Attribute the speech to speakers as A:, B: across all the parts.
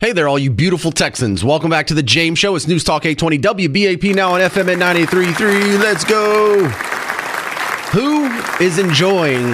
A: Hey there, all you beautiful Texans. Welcome back to the James Show. It's News Talk 820 WBAP now on FM at 983.3. Let's go. Who is enjoying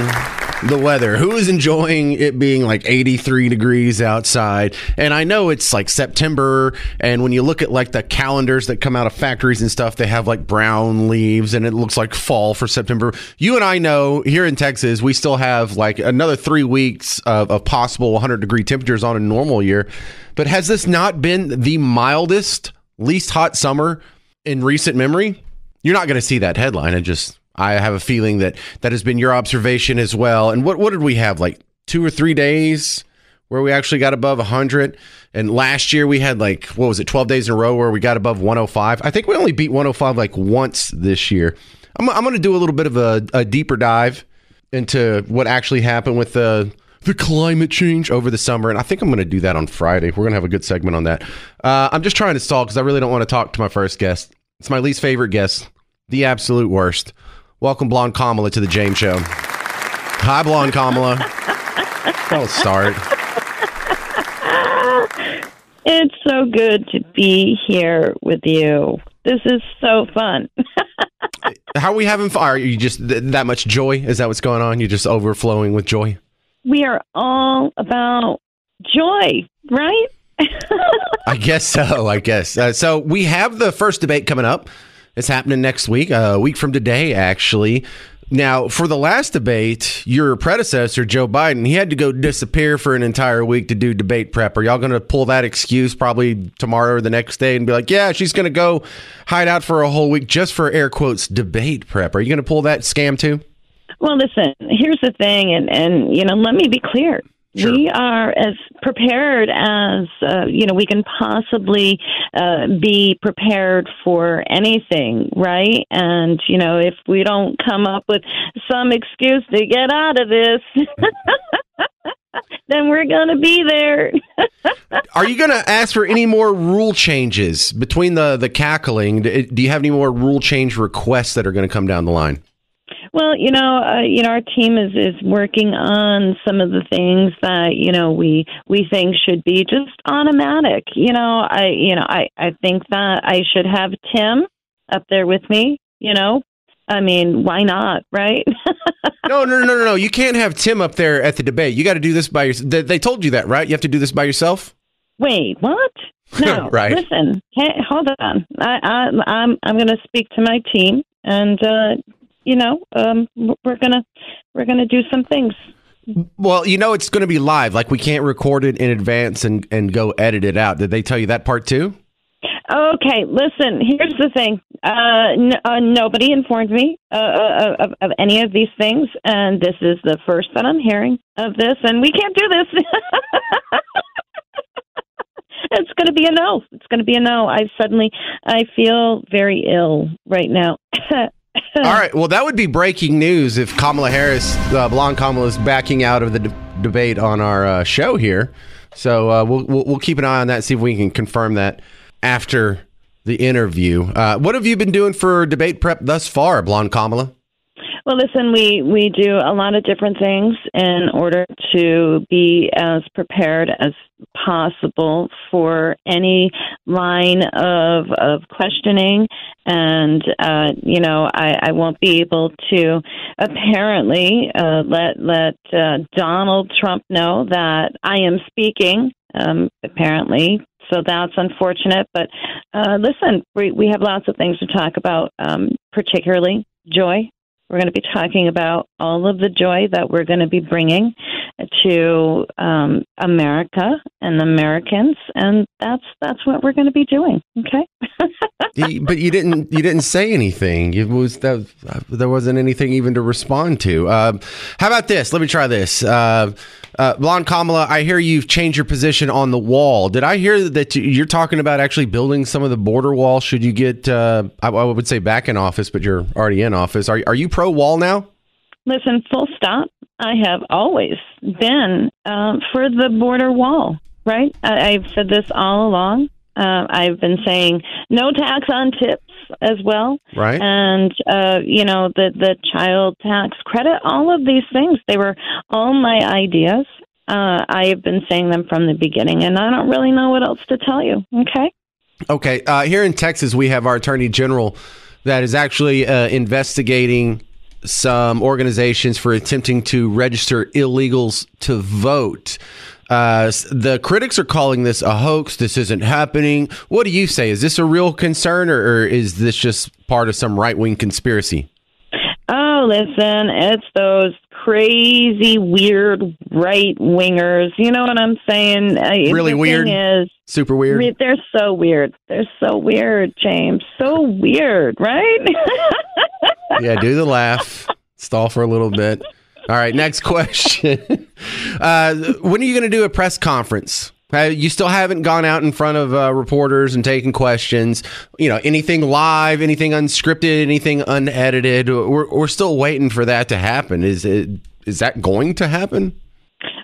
A: the weather? Who is enjoying it being like 83 degrees outside? And I know it's like September, and when you look at like the calendars that come out of factories and stuff, they have like brown leaves and it looks like fall for September. You and I know here in Texas, we still have like another three weeks of, of possible 100 degree temperatures on a normal year. But has this not been the mildest, least hot summer in recent memory? You're not going to see that headline. I just I have a feeling that that has been your observation as well. And what what did we have like two or three days where we actually got above 100? And last year we had like what was it 12 days in a row where we got above 105. I think we only beat 105 like once this year. I'm I'm going to do a little bit of a, a deeper dive into what actually happened with the the climate change over the summer. And I think I'm going to do that on Friday. We're going to have a good segment on that. Uh, I'm just trying to stall because I really don't want to talk to my first guest. It's my least favorite guest, the absolute worst. Welcome, Blonde Kamala, to the James Show. Hi, Blonde Kamala. Don't start.
B: It's so good to be here with you. This is so fun.
A: How are we having fun? Are you just th- that much joy? Is that what's going on? You're just overflowing with joy?
B: we are all about joy, right?
A: I guess so. I guess. Uh, so we have the first debate coming up. It's happening next week, a week from today, actually. Now, for the last debate, your predecessor, Joe Biden, he had to go disappear for an entire week to do debate prep. Are y'all going to pull that excuse probably tomorrow or the next day and be like, yeah, she's going to go hide out for a whole week just for air quotes debate prep? Are you going to pull that scam too?
B: Well, listen, here's the thing, and, and you know, let me be clear.
A: Sure.
B: We are as prepared as uh, you know we can possibly uh, be prepared for anything, right? And you know, if we don't come up with some excuse to get out of this, then we're going to be there.
A: Are you going to ask for any more rule changes between the the cackling? Do do you have any more rule change requests that are going to come down the line?
B: Well, you know, uh, you know, our team is is working on some of the things that you know we we think should be just automatic. You know, I you know I I think that I should have Tim up there with me. You know, I mean, why not, right?
A: No, no, no, no, no. You can't have Tim up there at the debate. You got to do this by yourself. They, they told you that, right? You have to do this by yourself.
B: Wait, what? No,
A: Right.
B: Listen, hey, hold on. I, I I'm I'm going to speak to my team, and uh, you know, um, we're gonna we're gonna do some things.
A: Well, you know it's going to be live. Like we can't record it in advance and and go edit it out. Did they tell you that part too?
B: Okay, listen. Here's the thing. Uh, n- uh, nobody informed me uh, uh, of, of any of these things, and this is the first that I'm hearing of this. And we can't do this. it's going to be a no. It's going to be a no. I suddenly I feel very ill right now.
A: All right. Well, that would be breaking news if Kamala Harris, uh, blonde Kamala, is backing out of the de- debate on our uh, show here. So uh, we'll, we'll we'll keep an eye on that. And see if we can confirm that after the interview. Uh, what have you been doing for debate prep thus far, blonde Kamala?
B: Well, listen, we, we do a lot of different things in order to be as prepared as possible for any line of, of questioning. And, uh, you know, I, I won't be able to apparently uh, let, let uh, Donald Trump know that I am speaking, um, apparently. So that's unfortunate. But uh, listen, we, we have lots of things to talk about, um, particularly joy. We're going to be talking about all of the joy that we're going to be bringing to um, America and Americans, and that's that's what we're going to be doing. Okay.
A: But you didn't you didn't say anything. It was that there wasn't anything even to respond to. Uh, how about this? Let me try this. Uh, uh, blonde Kamala, I hear you've changed your position on the wall. Did I hear that you- you're talking about actually building some of the border wall? Should you get, uh, I, I would say, back in office, but you're already in office. Are are you pro wall now?
B: Listen, full stop. I have always been um, for the border wall. Right. I, I've said this all along. Uh, I've been saying no tax on tips as well.
A: Right.
B: and uh, you know the the child tax credit, all of these things. They were all my ideas. Uh, I have been saying them from the beginning, and I don't really know what else to tell you. Okay.
A: Okay. Uh, here in Texas, we have our attorney general that is actually uh, investigating some organizations for attempting to register illegals to vote. Uh, the critics are calling this a hoax. This isn't happening. What do you say? Is this a real concern, or, or is this just part of some right wing conspiracy?
B: Oh, listen, it's those crazy, weird right wingers. You know what I'm saying?
A: Really
B: the
A: weird.
B: Thing is,
A: Super weird.
B: they're so weird. They're so weird, James. So weird, right?
A: yeah, do the laugh. Stall for a little bit. All right, next question. Uh, when are you going to do a press conference? Uh, you still haven't gone out in front of uh, reporters and taken questions. You know, anything live, anything unscripted, anything unedited. We're, we're still waiting for that to happen. Is it? Is that going to happen?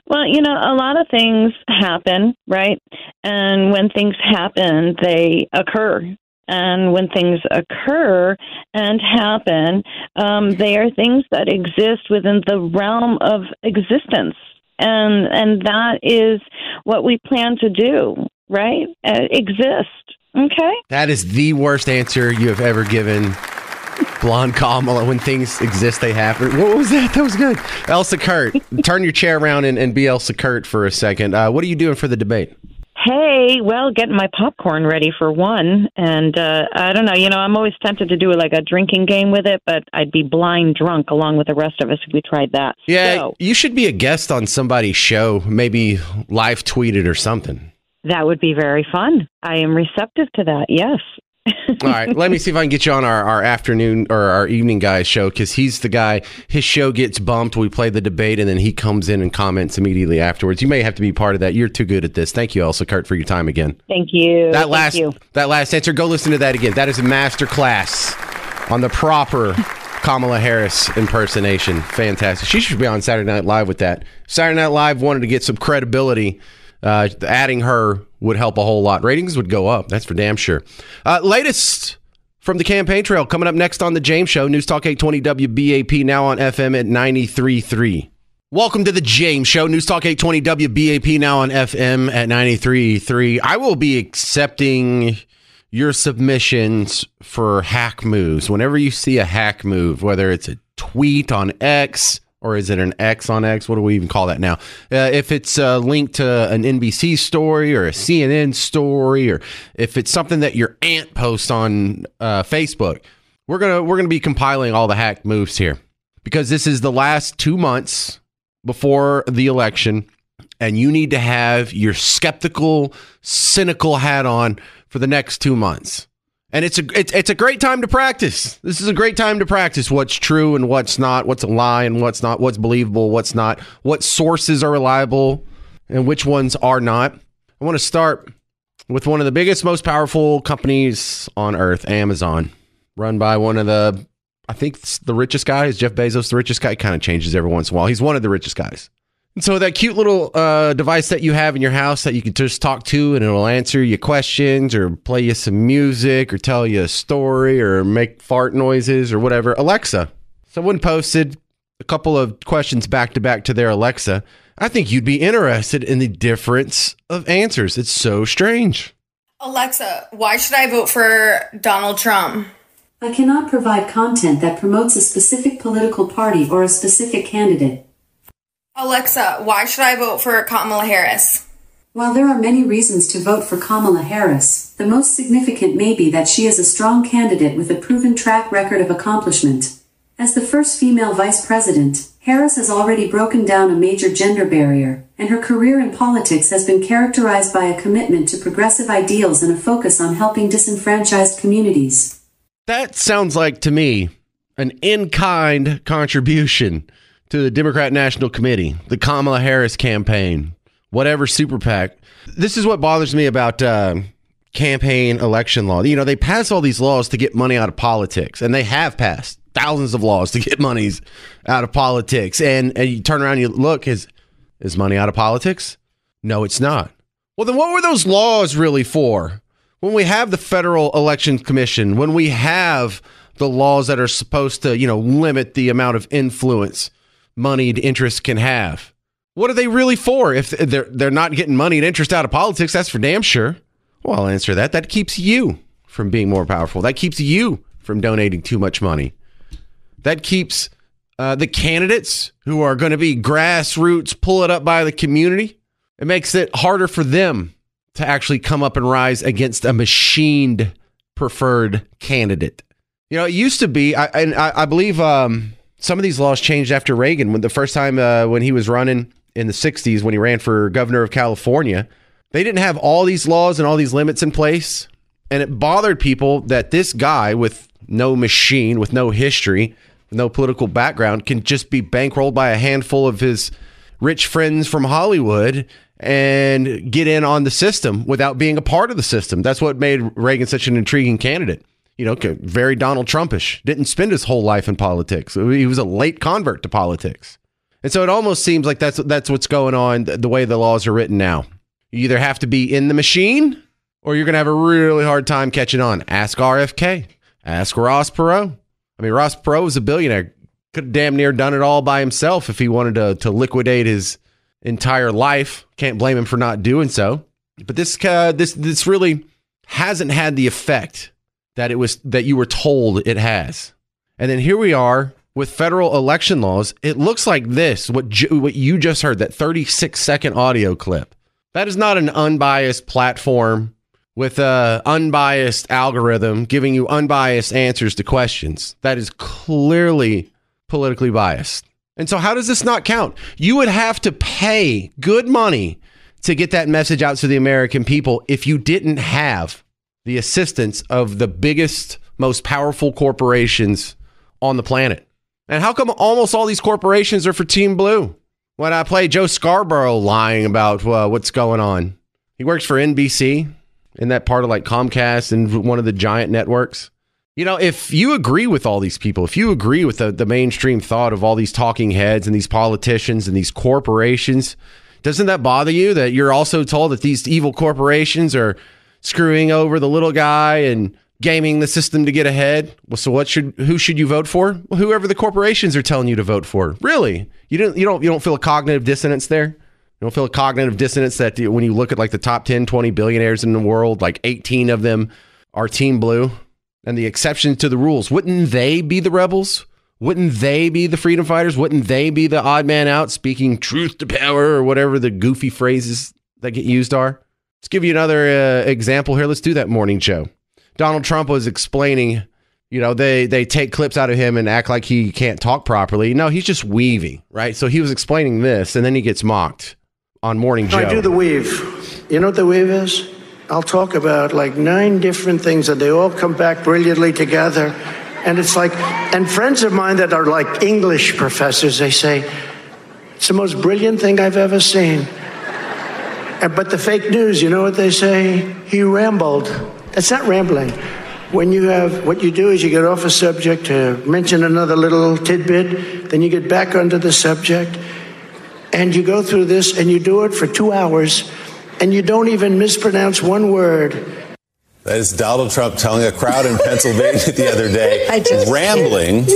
B: Well, you know, a lot of things happen, right? And when things happen, they occur. And when things occur and happen, um, they are things that exist within the realm of existence. And, and that is what we plan to do, right? Uh, exist. Okay?
A: That is the worst answer you have ever given. Blonde Kamala, when things exist, they happen. What was that? That was good. Elsa Kurt, turn your chair around and, and be Elsa Kurt for a second. Uh, what are you doing for the debate?
B: Hey, well, getting my popcorn ready for one, and uh, I don't know. You know, I'm always tempted to do like a drinking game with it, but I'd be blind drunk along with the rest of us if we tried that.
A: Yeah,
B: So,
A: you should be a guest on somebody's show, maybe live tweeted or something.
B: that would be very fun. I am receptive to that. Yes.
A: All right, let me see if I can get you on our, our afternoon or our evening guy's show because he's the guy. His show gets bumped. We play the debate, and then he comes in and comments immediately afterwards. You may have to be part of that. You're too good at this. Thank you, Elsa Kurt, for your time again.
B: Thank you.
A: That last
B: you.
A: that last answer, go listen to that again. That is a master class on the proper Kamala Harris impersonation. Fantastic. She should be on Saturday Night Live with that. Saturday Night Live wanted to get some credibility. Uh, adding her would help a whole lot. Ratings would go up. That's for damn sure. Uh, latest from the campaign trail coming up next on the James Show. News Talk 820 WBAP now on FM at 93.3. Welcome to the James Show. News Talk 820 WBAP now on FM at 93.3. I will be accepting your submissions for hack moves. Whenever you see a hack move, whether it's a tweet on X or is it an X on X? What do we even call that now? Uh, if it's uh, linked to an NBC story or a CNN story, or if it's something that your aunt posts on uh, Facebook, we're gonna we're gonna be compiling all the hack moves here because this is the last two months before the election, and you need to have your skeptical, cynical hat on for the next two months. And it's a it's, it's a great time to practice. This is a great time to practice what's true and what's not, what's a lie and what's not, what's believable, what's not, what sources are reliable and which ones are not. I want to start with one of the biggest, most powerful companies on earth, Amazon, run by one of the I think the richest guy is Jeff Bezos. The richest guy kind of changes every once in a while. He's one of the richest guys. And so that cute little uh, device that you have in your house that you can just talk to and it'll answer your questions or play you some music or tell you a story or make fart noises or whatever. Alexa. Someone posted a couple of questions back to back to their Alexa. I think you'd be interested in the difference of answers. It's so strange.
C: Alexa, why should I vote for Donald Trump?
D: I cannot provide content that promotes a specific political party or a specific candidate.
C: Alexa, why should I vote for Kamala Harris?
D: While there are many reasons to vote for Kamala Harris, the most significant may be that she is a strong candidate with a proven track record of accomplishment. As the first female vice president, Harris has already broken down a major gender barrier, and her career in politics has been characterized by a commitment to progressive ideals and a focus on helping disenfranchised communities.
A: That sounds like to me an in kind contribution to the Democrat National Committee, the Kamala Harris campaign, whatever super PAC. This is what bothers me about uh, campaign election law. You know, they pass all these laws to get money out of politics, and they have passed thousands of laws to get monies out of politics. And, and you turn around and you look, is, is money out of politics? No, it's not. Well, then what were those laws really for? when we have the federal election commission when we have the laws that are supposed to you know limit the amount of influence moneyed interests can have What are they really for? If they're they're not getting money and interest out of politics, that's for damn sure. Well, I'll answer that. That keeps you from being more powerful. That keeps you from donating too much money. That keeps uh, the candidates who are going to be grassroots, pull it up by the community. It makes it harder for them to actually come up and rise against a machined preferred candidate. You know, it used to be, I, and I, I believe um, some of these laws changed after Reagan. When the first time uh, when he was running in the '60s, when he ran for governor of California, they didn't have all these laws and all these limits in place, and it bothered people that this guy with no machine, with no history, no political background, can just be bankrolled by a handful of his rich friends from Hollywood and get in on the system without being a part of the system. That's what made Reagan such an intriguing candidate. You know, very Donald Trumpish. Didn't spend his whole life in politics. He was a late convert to politics. And so it almost seems like that's that's what's going on the way the laws are written now. You either have to be in the machine or you're going to have a really hard time catching on. Ask RFK. Ask Ross Perot. I mean, Ross Perot was a billionaire. Could have damn near done it all by himself if he wanted to, to liquidate his entire life. Can't blame him for not doing so. But this uh, this this really hasn't had the effect that it was that you were told it has. And then here we are with federal election laws. It looks like this what ju- what you just heard that 36 second audio clip. That is not an unbiased platform with a unbiased algorithm giving you unbiased answers to questions. That is clearly politically biased. And so, how does this not count? You would have to pay good money to get that message out to the American people if you didn't have the assistance of the biggest, most powerful corporations on the planet. And how come almost all these corporations are for Team Blue? When I play Joe Scarborough lying about uh, what's going on, he works for NBC in that part of like Comcast and one of the giant networks. You know, if you agree with all these people, if you agree with the, the mainstream thought of all these talking heads and these politicians and these corporations, doesn't that bother you that you're also told that these evil corporations are screwing over the little guy and gaming the system to get ahead? Well, so what should who should you vote for? Well, whoever the corporations are telling you to vote for. Really? You don't you don't you don't feel a cognitive dissonance there? You don't feel a cognitive dissonance that when you look at like the top 10, 20 billionaires in the world, like 18 of them are team blue? and the exceptions to the rules, wouldn't they be the rebels? Wouldn't they be the freedom fighters? Wouldn't they be the odd man out speaking truth to power or whatever the goofy phrases that get used are? Let's give you another uh, example here. Let's do that morning show. Donald Trump was explaining, you know, they they take clips out of him and act like he can't talk properly. No, he's just weaving, right? So he was explaining this and then he gets mocked on Morning Joe.
E: I do the weave. You know what the weave is? I'll talk about like nine different things and they all come back brilliantly together. And it's like, and friends of mine that are like English professors, they say, it's the most brilliant thing I've ever seen. And, but the fake news, you know what they say? He rambled. That's not rambling. When you have, what you do is you get off a subject to mention another little tidbit, then you get back onto the subject, and you go through this and you do it for two hours and you don't even mispronounce one word.
F: That is Donald Trump telling a crowd in Pennsylvania the other day, rambling,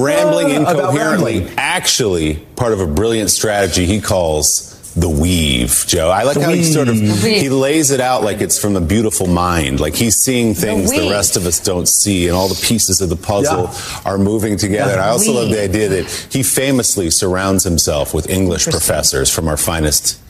F: rambling incoherently. Actually, part of a brilliant strategy he calls the weave, Joe. I like the how weave. he sort of he lays it out like it's from a beautiful mind, like he's seeing things the, the rest of us don't see, and all the pieces of the puzzle yeah. are moving together. And I also weave. love the idea that he famously surrounds himself with English professors from our finest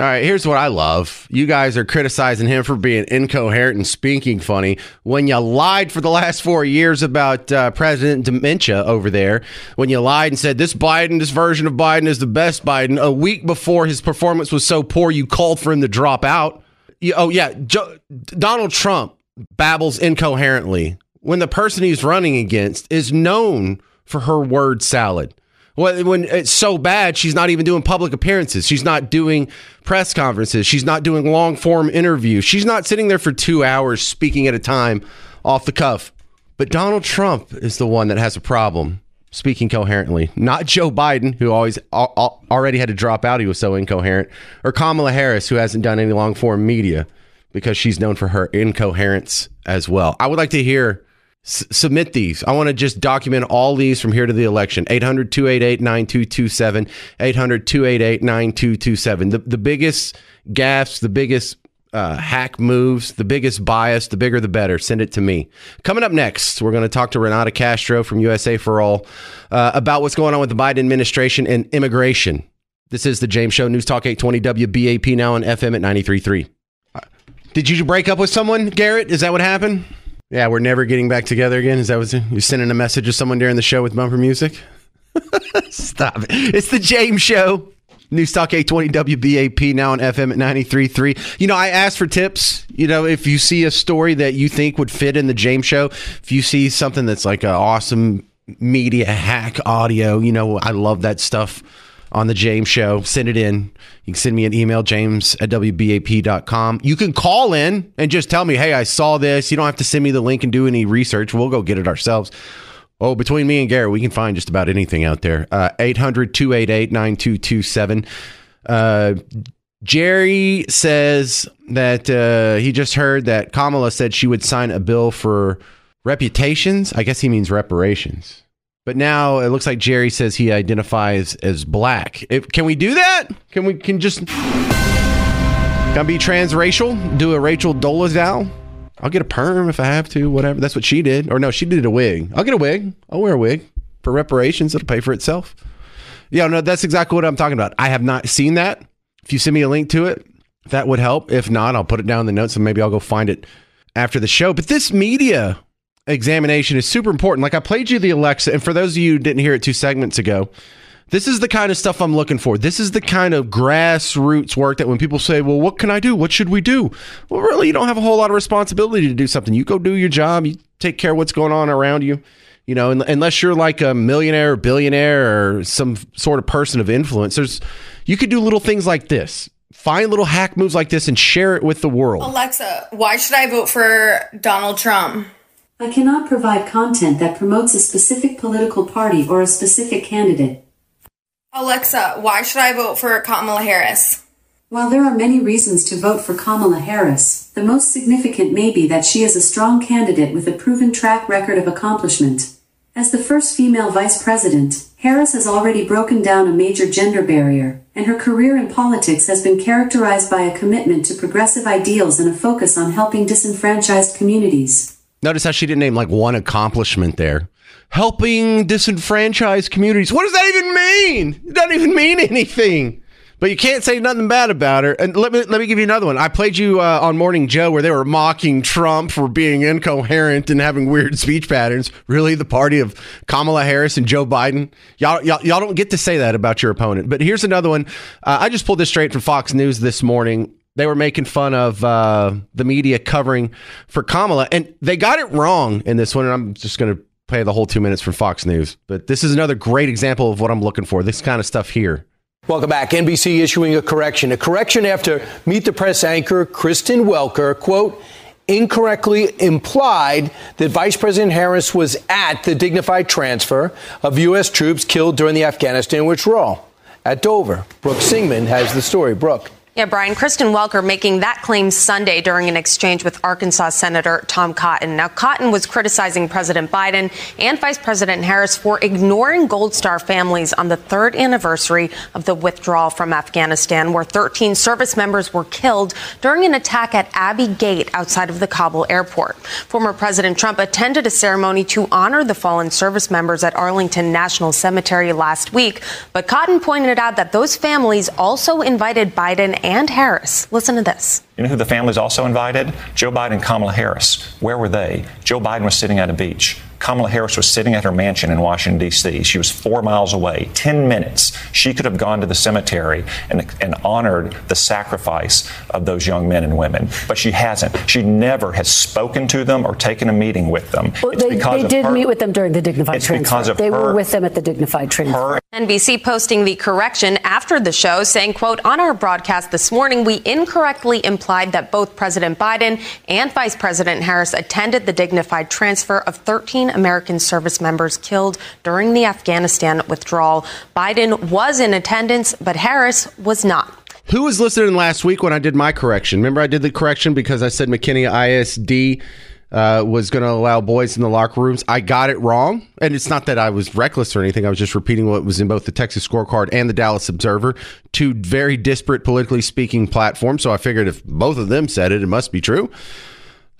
A: All right, here's what I love. You guys are criticizing him for being incoherent and speaking funny when you lied for the last four years about uh, President Dementia over there. When you lied and said this Biden, this version of Biden is the best Biden. A week before his performance was so poor, you called for him to drop out. You, oh, yeah. Jo- Donald Trump babbles incoherently when the person he's running against is known for her word salad. When, when it's so bad, she's not even doing public appearances. She's not doing press conferences. She's not doing long form interviews. She's not sitting there for two hours speaking at a time off the cuff. But Donald Trump is the one that has a problem speaking coherently, not Joe Biden, who always already had to drop out. He was so incoherent, or Kamala Harris, who hasn't done any long form media because she's known for her incoherence as well. I would like to hear Submit these. I want to just document all these from here to the election. 800 288 9227. 800 288 9227. The biggest gaffes, the biggest uh, hack moves, the biggest bias, the bigger the better. Send it to me. Coming up next, we're going to talk to Renata Castro from USA for All uh, about what's going on with the Biden administration and immigration. This is the James Show, News Talk 820 WBAP now on FM at 93.3. Did you break up with someone, Garrett? Is that what happened? Yeah, we're never getting back together again. Is that what you're sending a message to someone during the show with bumper music? Stop it. It's the James Show. News Talk 820 WBAP now on FM at 93.3. You know, I asked for tips. You know, if you see a story that you think would fit in the James Show, if you see something that's like an awesome media hack audio, you know, I love that stuff on the James Show. Send it in. You can send me an email, james at WBAP.com. You can call in and just tell me, hey, I saw this. You don't have to send me the link and do any research. We'll go get it ourselves. Oh, between me and Gary, we can find just about anything out there. Uh, 800 288 9227. Uh, Jerry says that uh, he just heard that Kamala said she would sign a bill for reputations. I guess he means reparations. But now it looks like Jerry says he identifies as black. Can we do that? Can we can just can be transracial? Do a Rachel Dolezal? I'll get a perm if I have to, whatever. That's what she did. Or no, she did a wig. I'll get a wig. I'll wear a wig for reparations. It'll pay for itself. Yeah, no, that's exactly what I'm talking about. I have not seen that. If you send me a link to it, that would help. If not, I'll put it down in the notes and maybe I'll go find it after the show. But this media examination is super important. Like I played you the Alexa, and for those of you who didn't hear it two segments ago, this is the kind of stuff I'm looking for. This is the kind of grassroots work that when people say, well, what can I do? What should we do? Well, really, you don't have a whole lot of responsibility to do something. You go do your job, you take care of what's going on around you. You know, unless you're like a millionaire or billionaire or some sort of person of influence, there's you could do little things like this. Find little hack moves like this and share it with the world.
C: Alexa, why should I vote for Donald Trump?
D: I cannot provide content that promotes a specific political party or a specific candidate.
C: Alexa, why should I vote for Kamala Harris?
D: While there are many reasons to vote for Kamala Harris, the most significant may be that she is a strong candidate with a proven track record of accomplishment. As the first female vice president, Harris has already broken down a major gender barrier, and her career in politics has been characterized by a commitment to progressive ideals and a focus on helping disenfranchised communities.
A: Notice how she didn't name like one accomplishment there helping disenfranchised communities. What does that even mean? It doesn't even mean anything. But you can't say nothing bad about her. And let me let me give you another one. I played you uh, on Morning Joe where they were mocking Trump for being incoherent and having weird speech patterns. Really, the party of Kamala Harris and Joe Biden. Y'all y'all, y'all don't get to say that about your opponent. But here's another one. Uh, I just pulled this straight from Fox News this morning. They were making fun of uh, the media covering for Kamala, and they got it wrong in this one. And I'm just going to play the whole two minutes from Fox News. But this is another great example of what I'm looking for. This kind of stuff here.
G: Welcome back. NBC issuing a correction. A correction after Meet the Press anchor Kristen Welker, quote, incorrectly implied that Vice President Harris was at the dignified transfer of U.S. troops killed during the Afghanistan withdrawal at Dover. Brooke Singman has the story. Brooke.
H: Yeah, Brian, Kristen Welker making that claim Sunday during an exchange with Arkansas Senator Tom Cotton. Now, Cotton was criticizing President Biden and Vice President Harris for ignoring Gold Star families on the third anniversary of the withdrawal from Afghanistan, where 13 service members were killed during an attack at Abbey Gate outside of the Kabul airport. Former President Trump attended a ceremony to honor the fallen service members at Arlington National Cemetery last week, but Cotton pointed out that those families also invited Biden and Harris. Listen to this.
I: You know who the families also invited? Joe Biden and Kamala Harris. Where were they? Joe Biden was sitting at a beach. Kamala Harris was sitting at her mansion in Washington, D.C. She was four miles away. Ten minutes. She could have gone to the cemetery and, and honored the sacrifice of those young men and women. But she hasn't. She never has spoken to them or taken a meeting with them.
J: Well, they, they did her, meet with them during the dignified
I: it's
J: transfer.
I: Because of
J: they
I: her,
J: were with them at the dignified transfer. Her,
H: NBC posting the correction after the show, saying, quote, on our broadcast this morning, we incorrectly implied that both President Biden and Vice President Harris attended the dignified transfer of 13 American service members killed during the Afghanistan withdrawal. Biden was in attendance, but Harris was not.
A: Who was listening last week when I did my correction? Remember, I did the correction because I said McKinney ISD uh, was going to allow boys in the locker rooms. I got it wrong. And it's not that I was reckless or anything. I was just repeating what was in both the Texas Scorecard and the Dallas Observer, two very disparate, politically speaking platforms. So I figured if both of them said it, it must be true.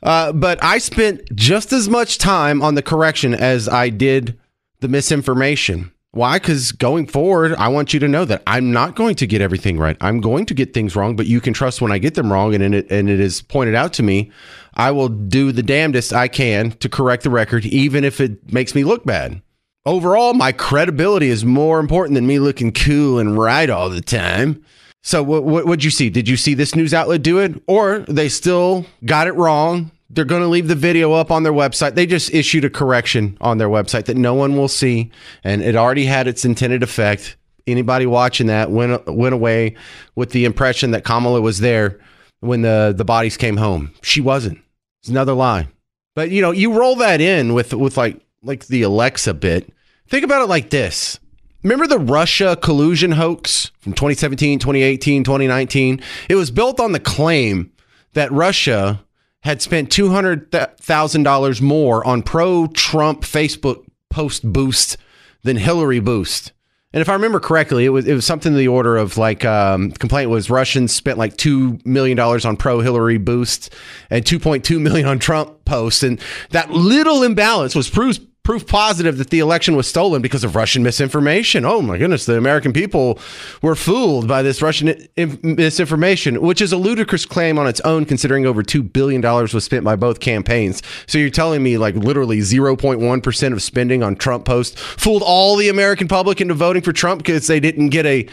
A: Uh, but I spent just as much time on the correction as I did the misinformation. Why? Because going forward, I want you to know that I'm not going to get everything right. I'm going to get things wrong, but you can trust when I get them wrong and it, and it is pointed out to me, I will do the damnedest I can to correct the record, even if it makes me look bad. Overall, my credibility is more important than me looking cool and right all the time. So, what what would you see? Did you see this news outlet do it, or they still got it wrong? They're going to leave the video up on their website. They just issued a correction on their website that no one will see, and it already had its intended effect. Anybody watching that went went away with the impression that Kamala was there when the the bodies came home. She wasn't. It's another lie. But you know, you roll that in with with like like the Alexa bit. Think about it like this. Remember the Russia collusion hoax from 2017, 2018, 2019? It was built on the claim that Russia had spent $200,000 more on pro Trump Facebook post boost than Hillary boost. And if I remember correctly, it was it was something in the order of like um, complaint was Russians spent like two million dollars on pro Hillary boosts and two point two million on Trump posts, and that little imbalance was proved proof positive that the election was stolen because of Russian misinformation. Oh my goodness, the American people were fooled by this Russian misinformation, which is a ludicrous claim on its own, considering over $2 billion was spent by both campaigns. So you're telling me like literally 0.1% of spending on Trump posts fooled all the American public into voting for Trump because they didn't get a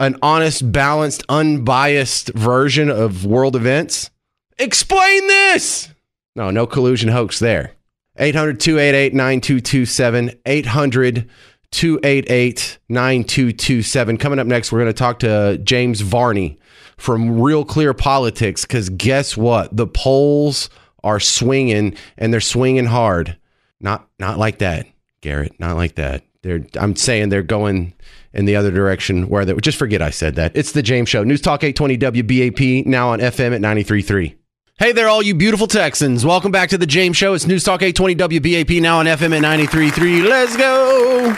A: an honest, balanced, unbiased version of world events? Explain this! No, no collusion hoax there. 800 288 9227. 800 288 9227. Coming up next, we're going to talk to James Varney from Real Clear Politics because guess what? The polls are swinging and they're swinging hard. Not not like that, Garrett. Not like that. They're I'm saying they're going in the other direction where they just forget I said that. It's the James Show. News Talk 820 WBAP now on FM at 93.3. Hey there, all you beautiful Texans. Welcome back to the James Show. It's News Talk 820 WBAP now on FM at 93.3. Let's go.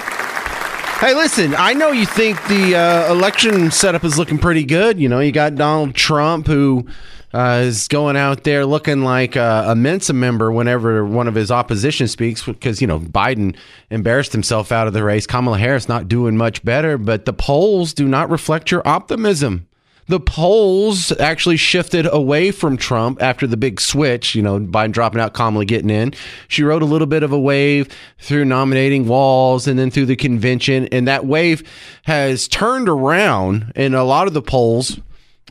A: Hey, listen, I know you think the uh, election setup is looking pretty good. You know, you got Donald Trump who uh, is going out there looking like uh, a Mensa member whenever one of his opposition speaks because, you know, Biden embarrassed himself out of the race. Kamala Harris not doing much better, but the polls do not reflect your optimism the polls actually shifted away from Trump after the big switch, you know, Biden dropping out, Kamala getting in. She rode a little bit of a wave through nominating Walz and then through the convention. And that wave has turned around in a lot of the polls,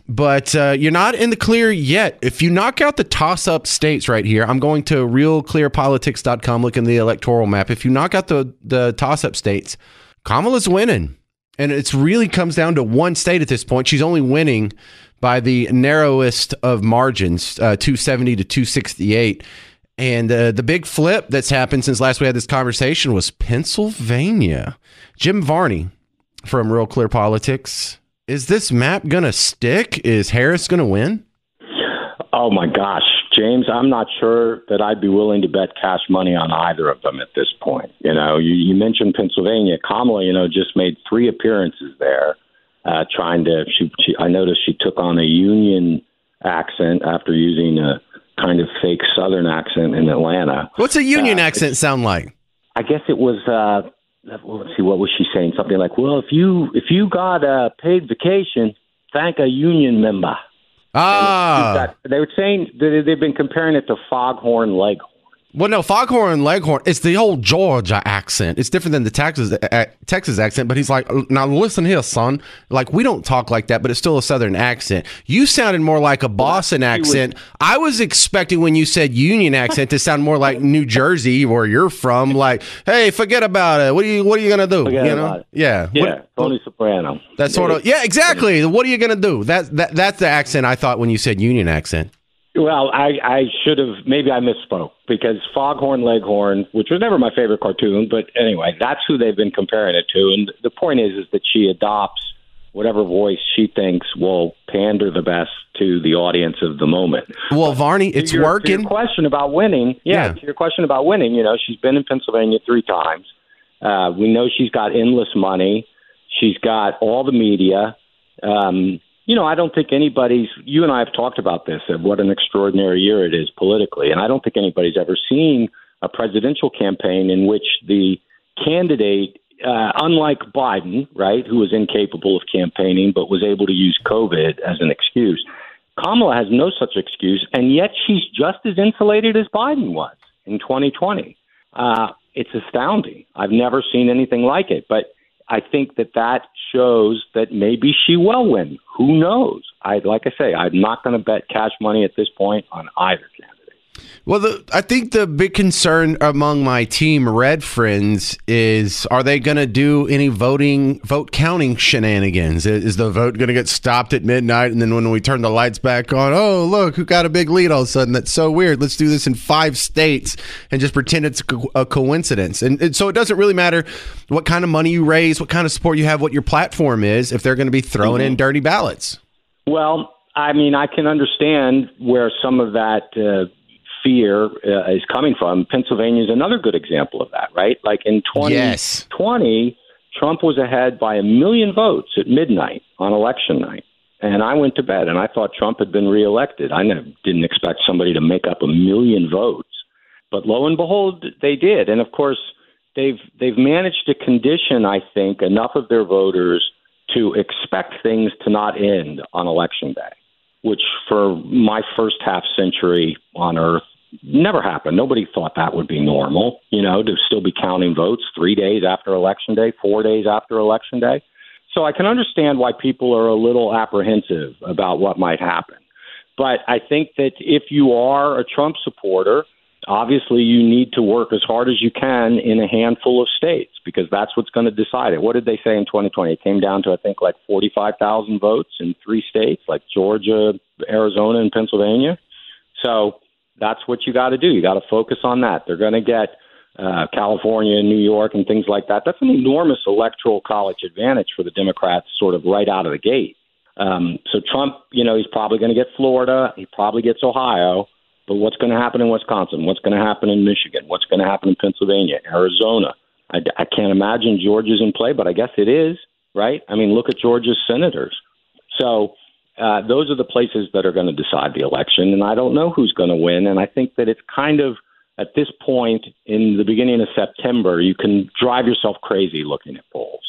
A: but uh, you're not in the clear yet. If you knock out the toss up states right here, I'm going to realclearpolitics.com, look in the electoral map. If you knock out the, the toss up states, Kamala's winning. And it really comes down to one state at this point. She's only winning by the narrowest of margins, uh, 270 to 268. And uh, the big flip that's happened since last we had this conversation was Pennsylvania. Jim Varney from Real Clear Politics. Is this map going to stick? Is Harris going to win?
K: Oh my gosh, James, I'm not sure that I'd be willing to bet cash money on either of them at this point. You know, you, you mentioned Pennsylvania. Kamala, you know, just made three appearances there, uh, trying to. She, she, I noticed she took on a Union accent after using a kind of fake Southern accent in Atlanta.
A: What's a Union uh, accent sound like?
K: I guess it was. Uh, let's see, what was she saying? Something like, "Well, if you if you got a paid vacation, thank a union member."
A: Ah,
K: they were saying they've been comparing it to Foghorn Leghorn.
A: Well, no, Foghorn Leghorn. It's the old Georgia accent. It's different than the Texas uh, Texas accent. But he's like, now listen here, son. Like we don't talk like that, but it's still a Southern accent. You sounded more like a Boston well, accent. Was, I was expecting when you said Union accent to sound more like New Jersey, where you're from. Like, hey, forget about it. What are you What are you gonna do?
K: Forget
A: you know? Yeah,
K: yeah. What, Tony Soprano.
A: That sort of. Yeah, exactly. What are you gonna do? That that that's the accent I thought when you said Union accent.
K: Well, I, I should have maybe I misspoke because Foghorn Leghorn, which was never my favorite cartoon, but anyway, that's who they've been comparing it to. And the point is, is that she adopts whatever voice she thinks will pander the best to the audience of the moment.
A: Well, Varney, it's
K: your,
A: working.
K: Your question about winning, yeah,
A: Yeah.
K: Your question about winning, you know, she's been in Pennsylvania three times. Uh, we know she's got endless money. She's got all the media. Um, you know, I don't think anybody's. You and I have talked about this. Of what an extraordinary year it is politically, and I don't think anybody's ever seen a presidential campaign in which the candidate, uh, unlike Biden, right, who was incapable of campaigning but was able to use COVID as an excuse. Kamala has no such excuse, and yet she's just as insulated as Biden was in 2020. Uh, it's astounding. I've never seen anything like it, but I think that that shows that maybe she will win. Who knows? I like I say, I'm not going to bet cash money at this point on either candidate.
A: Well, the, I think the big concern among my team red friends is are they going to do any voting, vote counting shenanigans? Is is the vote going to get stopped at midnight? And then when we turn the lights back on, oh, look, who got a big lead all of a sudden? That's so weird. Let's do this in five states and just pretend it's a coincidence. And, and so it doesn't really matter what kind of money you raise, what kind of support you have, what your platform is, if they're going to be throwing in dirty ballots.
K: Well, I mean, I can understand where some of that uh, fear uh, is coming from. Pennsylvania is another good example of that, right? Like in 2020, Trump was ahead by a million votes at midnight on election night. And I went to bed and I thought Trump had been reelected. I never, didn't expect somebody to make up a million votes. But lo and behold, they did. And of course, they've they've managed to condition, I think, enough of their voters to expect things to not end on election day, which for my first half century on Earth never happened. Nobody thought that would be normal, you know, to still be counting votes three days after election day, four days after election day. So I can understand why people are a little apprehensive about what might happen. But I think that if you are a Trump supporter, obviously you need to work as hard as you can in a handful of states because that's what's going to decide it. What did they say in 2020? It came down to, I think, like 45,000 votes in three states, like Georgia, Arizona, and Pennsylvania. So that's what you got to do. You got to focus on that. They're going to get uh, California and New York and things like that. That's an enormous electoral college advantage for the Democrats, sort of right out of the gate. Um, so Trump, you know, he's probably going to get Florida. He probably gets Ohio. But what's going to happen in Wisconsin? What's going to happen in Michigan? What's going to happen in Pennsylvania, Arizona? I, I can't imagine Georgia's in play, but I guess it is, right? I mean, look at Georgia's senators. So uh, those are the places that are going to decide the election, and I don't know who's going to win. And I think that it's kind of at this point in the beginning of September, you can drive yourself crazy looking at polls.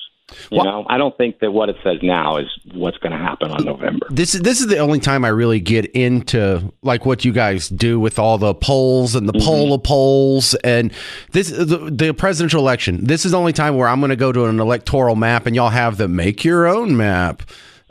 K: You know, I don't think that what it says now is what's going to happen on November.
A: This is this is the only time I really get into like what you guys do with all the polls and the
K: Mm-hmm.
A: poll of polls and this the, the presidential election. This is the only time where I'm going to go to an electoral map and y'all have the make your own map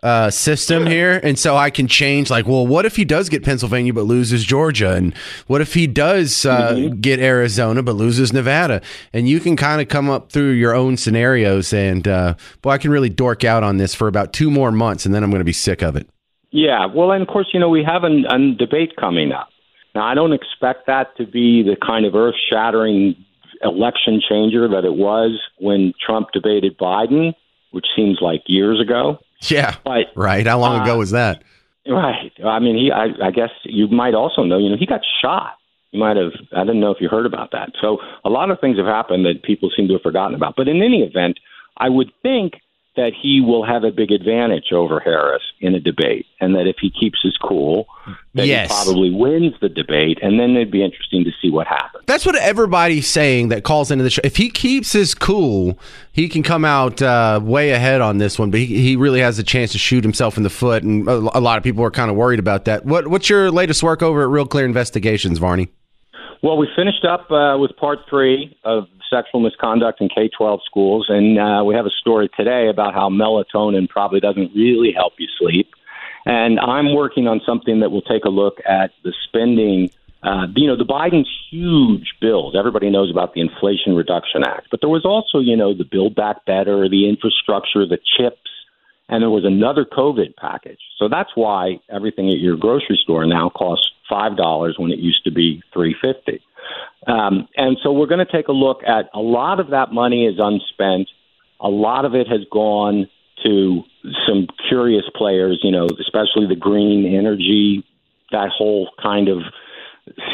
A: uh, system here, and so I can change. Like, well, what if he does get Pennsylvania but loses Georgia, and what if he does uh,
K: Mm-hmm.
A: get Arizona but loses Nevada? And you can kind of come up through your own scenarios. And uh, boy, I can really dork out on this for about two more months, and then I'm going to be sick of it.
K: Yeah, well, and of course, you know, we have a, a debate coming up. Now, I don't expect that to be the kind of earth shattering election changer that it was when Trump debated Biden, which seems like years ago.
A: Yeah.
K: But,
A: right. How long
K: uh,
A: ago was that?
K: Right. I mean, he. I, I guess you might also know. You know, he got shot. You might have. I didn't know if you heard about that. So a lot of things have happened that people seem to have forgotten about. But in any event, I would think that he will have a big advantage over Harris in a debate, and that if he keeps his cool, that
A: Yes.
K: he probably wins the debate, and then it'd be interesting to see what happens.
A: That's what everybody's saying that calls into the show. If he keeps his cool, he can come out uh, way ahead on this one. But he, he really has a chance to shoot himself in the foot, and a, a lot of people are kind of worried about that. What What's your latest work over at Real Clear Investigations, Varney?
K: Well, we finished up uh, with part three of sexual misconduct in K 12 schools, and uh, we have a story today about how melatonin probably doesn't really help you sleep. And I'm working on something that will take a look at the spending. Uh, you know, the Biden's huge bills. Everybody knows about the Inflation Reduction Act, but there was also, you know, the Build Back Better, the infrastructure, the chips, and there was another COVID package. So that's why everything at your grocery store now costs five dollars when it used to be three fifty. Um, and so we're going to take a look at a lot of that money is unspent. A lot of it has gone to some curious players, you know, especially the green energy, that whole kind of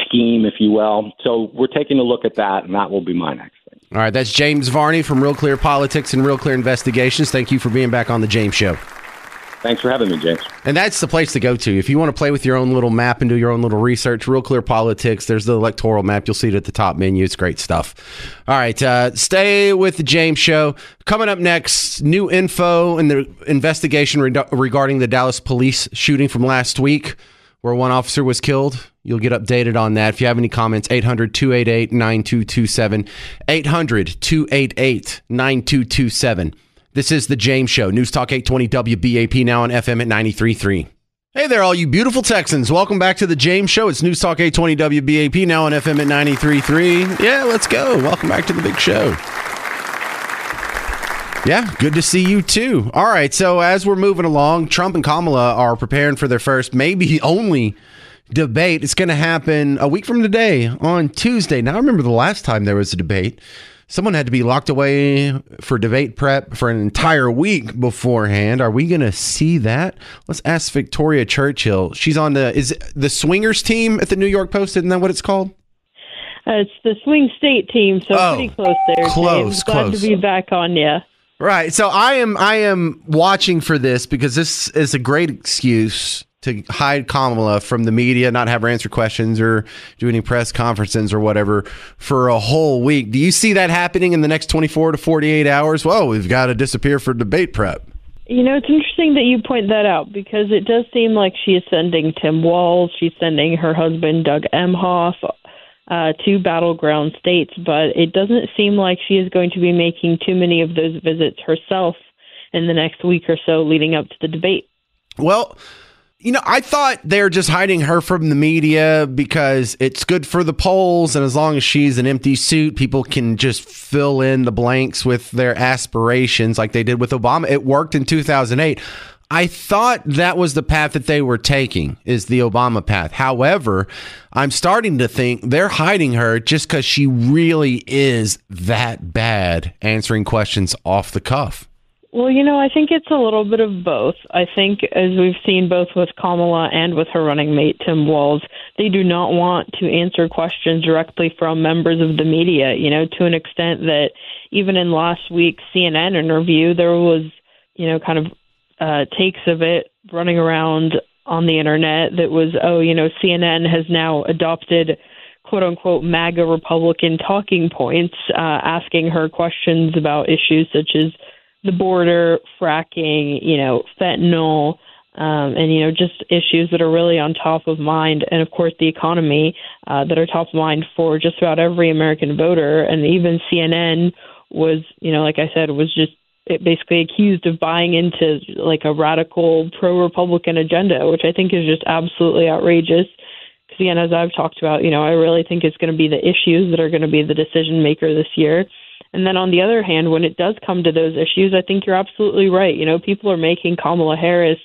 K: scheme, if you will. So we're taking a look at that, and that will be my next thing.
A: All right, that's James Varney from Real Clear Politics and Real Clear Investigations. Thank you for being back on the James Show.
K: Thanks for having me, James.
A: And that's the place to go to. If you want to play with your own little map and do your own little research, Real Clear Politics, there's the electoral map. You'll see it at the top menu. It's great stuff. All right, uh, stay with the James Show. Coming up next, new info in the investigation re- regarding the Dallas police shooting from last week where one officer was killed. You'll get updated on that. If you have any comments, 800 288 9227. 800 288 9227. This is The James Show, News Talk 820 WBAP, now on FM at 93.3. Hey there, all you beautiful Texans. Welcome back to The James Show. It's News Talk 820 WBAP, now on FM at 93.3. Yeah, let's go. Welcome back to the big show. Yeah, good to see you too. All right, so as we're moving along, Trump and Kamala are preparing for their first, maybe only debate. It's going to happen a week from today on Tuesday. Now, I remember the last time there was a debate. Someone had to be locked away for debate prep for an entire week beforehand. Are we going to see that? Let's ask Victoria Churchill. She's on the is the Swingers team at the New York Post. Isn't that what it's called?
L: Uh, it's the Swing State team, so
A: Oh,
L: pretty close there.
A: close.
L: Glad
A: close.
L: to be back on you.
A: Right. So I am I am watching for this because this is a great excuse to hide Kamala from the media, not have her answer questions or do any press conferences or whatever for a whole week. Do you see that happening in the next 24 to 48 hours? Whoa, we've got to disappear for debate prep.
L: You know, it's interesting that you point that out because it does seem like she is sending Tim Walz, she's sending her husband Doug Emhoff uh, to battleground states, but it doesn't seem like she is going to be making too many of those visits herself in the next week or so leading up to the debate.
A: Well, you know, I thought they're just hiding her from the media because it's good for the polls. And as long as she's an empty suit, people can just fill in the blanks with their aspirations like they did with Obama. It worked in 2008. I thought that was the path that they were taking is the Obama path. However, I'm starting to think they're hiding her just because she really is that bad answering questions off the cuff.
L: Well, you know, I think it's a little bit of both. I think, as we've seen both with Kamala and with her running mate, Tim Walz, they do not want to answer questions directly from members of the media, you know, to an extent that even in last week's CNN interview, there was, you know, kind of uh, takes of it running around on the internet that was, oh, you know, CNN has now adopted quote unquote MAGA Republican talking points, uh, asking her questions about issues such as the border, fracking, you know, fentanyl, um, and you know, just issues that are really on top of mind, and of course the economy uh, that are top of mind for just about every American voter, and even CNN was, you know, like I said, was just it basically accused of buying into like a radical pro-Republican agenda, which I think is just absolutely outrageous. Because again, as I've talked about, you know, I really think it's going to be the issues that are going to be the decision maker this year. And then on the other hand, when it does come to those issues, I think you're absolutely right. You know, people are making Kamala Harris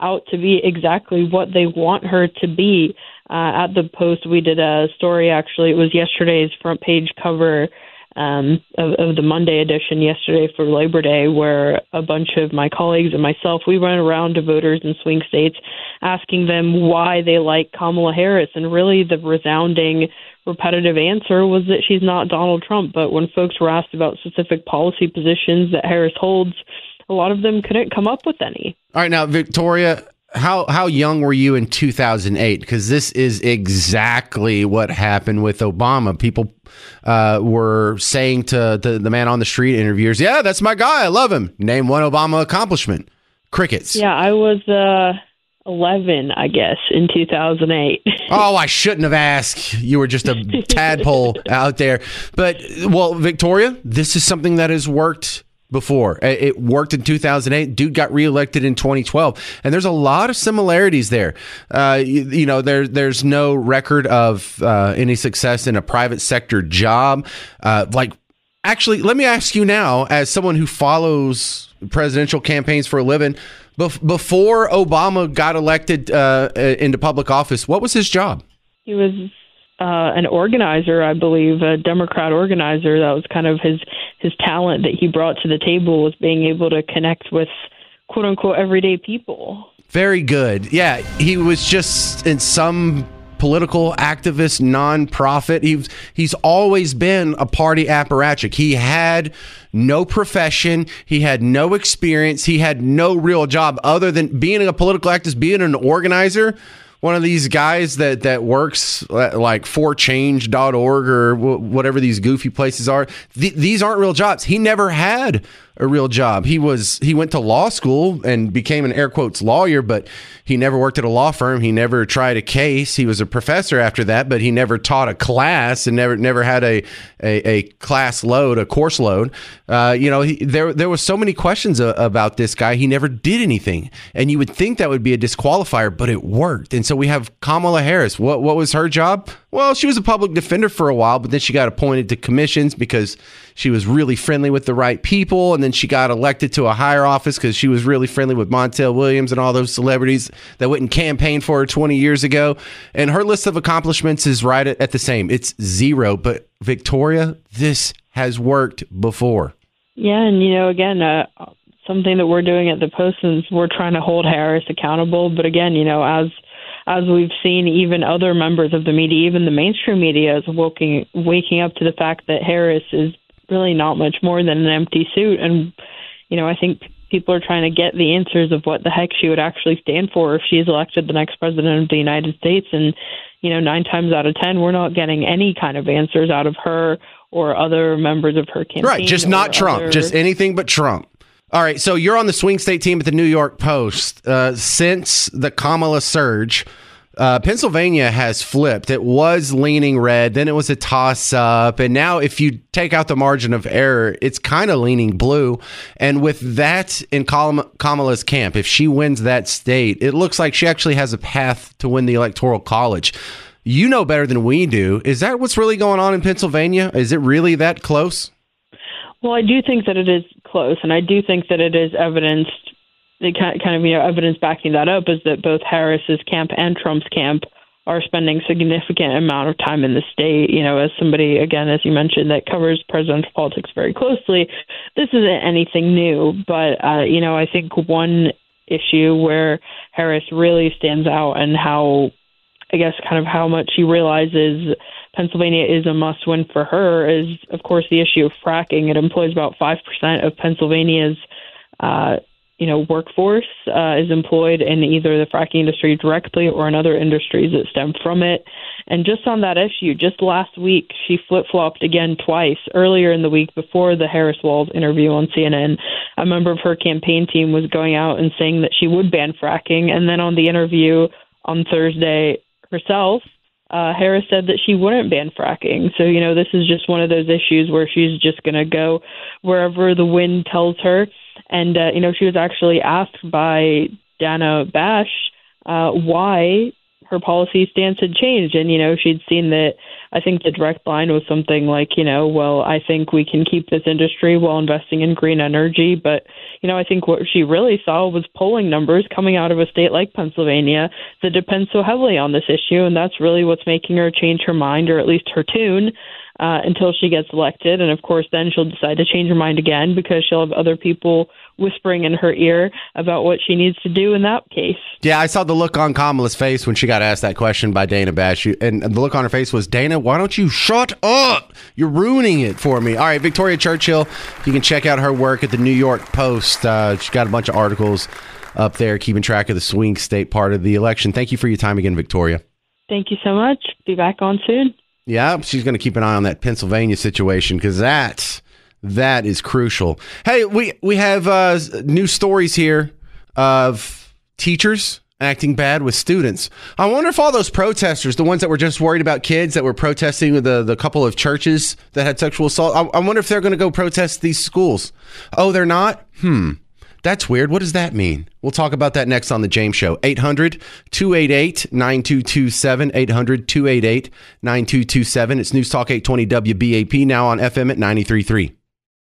L: out to be exactly what they want her to be. Uh, at the Post, we did a story actually. It was yesterday's front page cover um, of, of the Monday edition yesterday for Labor Day, where a bunch of my colleagues and myself we went around to voters in swing states, asking them why they like Kamala Harris, and really the resounding repetitive answer was that she's not Donald Trump. But when folks were asked about specific policy positions that Harris holds, a lot of them couldn't come up with any.
A: All right, now Victoria, how how young were you in 2008? Because this is exactly what happened with Obama. People uh, were saying to the, the man on the street interviewers, "Yeah, that's my guy. I love him." Name one Obama accomplishment. Crickets.
L: Yeah, I was uh, 11, I guess, in 2008.
A: oh, I shouldn't have asked. You were just a tadpole out there. But well, Victoria, this is something that has worked before. It worked in 2008. Dude got reelected in 2012, and there's a lot of similarities there. Uh, you, you know, there there's no record of uh, any success in a private sector job. Uh, like, actually, let me ask you now, as someone who follows presidential campaigns for a living. Bef- before Obama got elected uh, into public office, what was his job?
L: He was uh, an organizer, I believe, a Democrat organizer. That was kind of his his talent that he brought to the table was being able to connect with quote unquote everyday people.
A: Very good. Yeah, he was just in some political activist nonprofit. He's he's always been a party apparatchik. He had no profession, he had no experience, he had no real job other than being a political activist, being an organizer one of these guys that that works uh, like for change.org or whatever these goofy places are th- these aren't real jobs. He never had a real job. He was he went to law school and became an air quotes lawyer, but he never worked at a law firm. He never tried a case. He was a professor after that, but he never taught a class and never never had a a, a class load, a course load. Uh, you know, he, there there was so many questions a, about this guy. He never did anything, and you would think that would be a disqualifier, but it worked. And so we have Kamala Harris. What what was her job? Well, she was a public defender for a while, but then she got appointed to commissions because she was really friendly with the right people. And then she got elected to a higher office because she was really friendly with Montel Williams and all those celebrities that went and campaigned for her 20 years ago. And her list of accomplishments is right at, the same. It's zero. But Victoria, this has worked before.
L: Yeah. And, you know, again, uh, something that we're doing at the Post is we're trying to hold Harris accountable. But again, you know, as as we've seen even other members of the media, even the mainstream media, is waking waking up to the fact that Harris is really not much more than an empty suit. And you know, I think people are trying to get the answers of what the heck she would actually stand for if she is elected the next president of the United States. And you know, nine times out of ten, we're not getting any kind of answers out of her or other members of her campaign.
A: Right, just not Trump, other... just anything but Trump. All right, so you're on the swing state team at the New York Post. Uh, since the Kamala surge, uh, Pennsylvania has flipped. It was leaning red, then it was a toss up, and now if you take out the margin of error, it's kind of leaning blue. And with that in Kamala's camp, if she wins that state, it looks like she actually has a path to win the Electoral College. You know better than we do. Is that what's really going on in Pennsylvania? Is it really that close?
L: Well, I do think that it is close, and I do think that it is evidenced. The kind of you know evidence backing that up is that both Harris's camp and Trump's camp are spending significant amount of time in the state. You know, as somebody again, as you mentioned, that covers presidential politics very closely, this isn't anything new. But uh, you know, I think one issue where Harris really stands out and how, I guess, kind of how much she realizes Pennsylvania is a must win for her is, of course, the issue of fracking. It employs about 5% of Pennsylvania's uh, you know, workforce uh, is employed in either the fracking industry directly or in other industries that stem from it. And just on that issue, just last week, she flip flopped again twice. Earlier in the week, before the Harris Walz interview on CNN, a member of her campaign team was going out and saying that she would ban fracking. And then on the interview on Thursday herself, uh, Harris said that she wouldn't ban fracking. So, you know, this is just one of those issues where she's just going to go wherever the wind tells her. And, uh, you know, she was actually asked by Dana Bash uh, why her policy stance had changed. And, you know, she'd seen that I think the direct line was something like, you know, well, I think we can keep this industry while investing in green energy. But, you know, I think what she really saw was polling numbers coming out of a state like Pennsylvania that depends so heavily on this issue. And that's really what's making her change her mind, or at least her tune. Uh, until she gets elected. And of course, then she'll decide to change her mind again because she'll have other people whispering in her ear about what she needs to do in that case.
A: Yeah, I saw the look on Kamala's face when she got asked that question by Dana Bash. And the look on her face was, Dana, why don't you shut up? You're ruining it for me. All right, Victoria Churchill, you can check out her work at the New York Post. Uh, she's got a bunch of articles up there keeping track of the swing state part of the election. Thank you for your time again, Victoria.
L: Thank you so much. Be back on soon.
A: Yeah, she's going to keep an eye on that Pennsylvania situation because that's that is crucial. Hey, we we have uh, new stories here of teachers acting bad with students. I wonder if all those protesters, the ones that were just worried about kids that were protesting with the, the couple of churches that had sexual assault, I, I wonder if they're going to go protest these schools. Oh, they're not? Hmm. That's weird. What does that mean? We'll talk about that next on The James Show. 800 288 9227. 800 288 9227. It's News Talk 820 WBAP now on FM at 933.